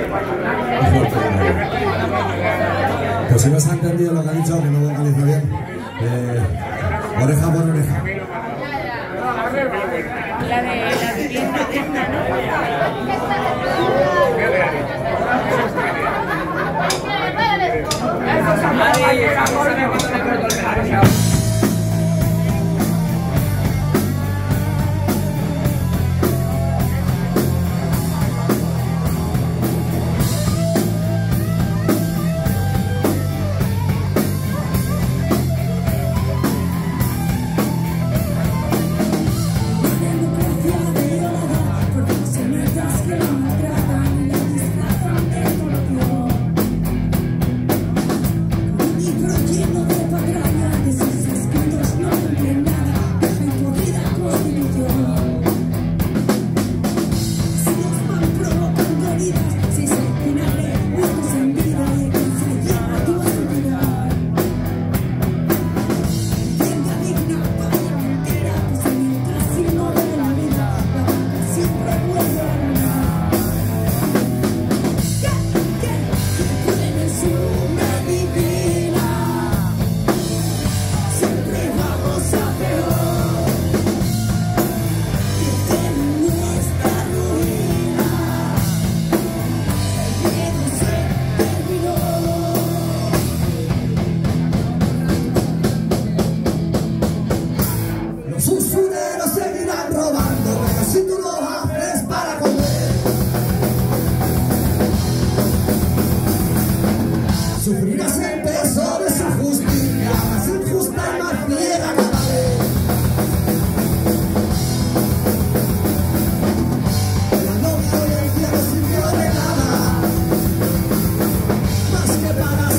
Pues si no se ha entendido lo que ha dicho, que no vocalizo bien. Eh, oreja por oreja. La de la vivienda esta, ¿no? Que